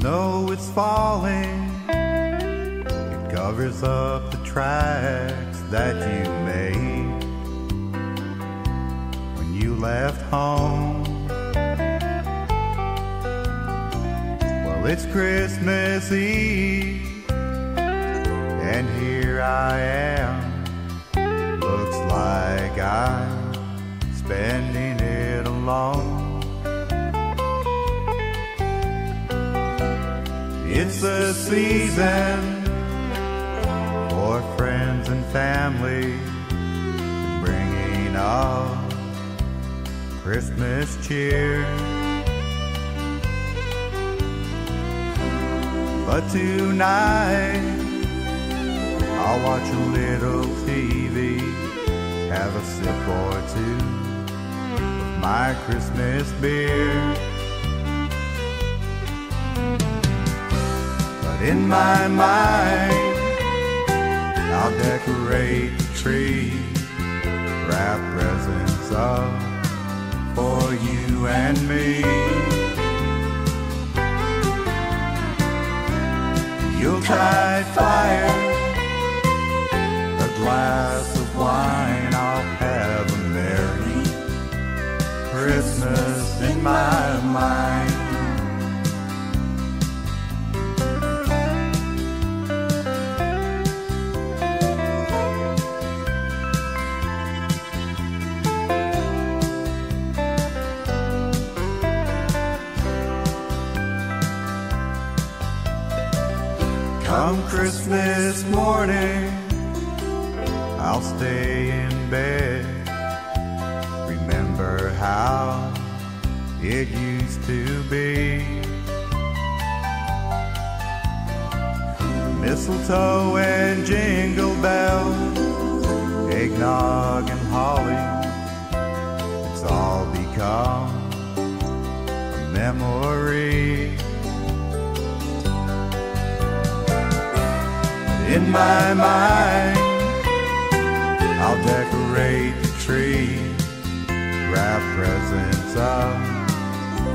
snow is falling. It covers up the tracks that you made when you left home. Well, it's Christmas Eve, and here I am. It's the season for friends and family bringing up Christmas cheer. But tonight I'll watch a little TV, have a sip or two of my Christmas beer. In my mind, I'll decorate the tree, wrap presents up for you and me. Yuletide fire, a glass of wine, I'll have a merry Christmas in my mind. Come Christmas morning, I'll stay in bed. Remember how it used to be. Mistletoe and jingle bells, eggnog and holly, it's all become a memory. In my mind, I'll decorate the tree, wrap presents up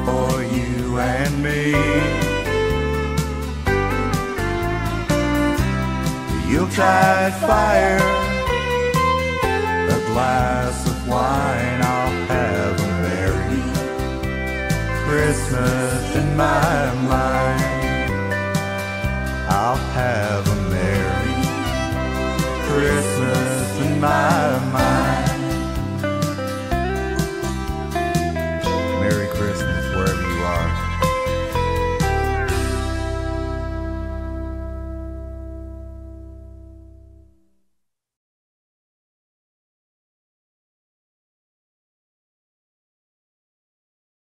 for you and me. Yuletide fire, a glass of wine, I'll have a merry Christmas in my mind. I'll have Christmas in my mind.